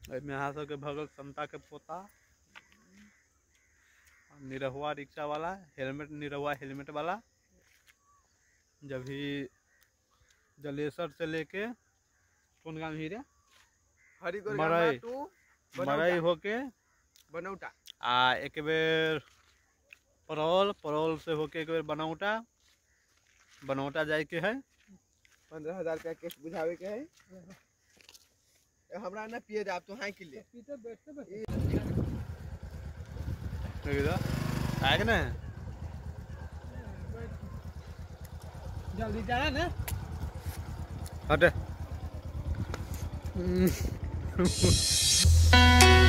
एहिमे अहाँ सबके भऽ गेल समता के पोता निरहुआ रिक्शा वाला हेलमेट निरहुआ हेलमेट वाला जब भी जलेसर से लेके कौन गाँव ही रे मरई। मरई होके बनौटा। आ एक बेर परौल परौल से होके एक बेर बनौटा बनौटा जाए के है पंद्रह हज़ार का केस बुझावे के है हमरा ना पिए दे आप तो हाई के लिए आएगा ना जल्दी जाना ना? हटे।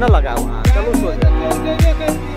那老干我啊，走路出去。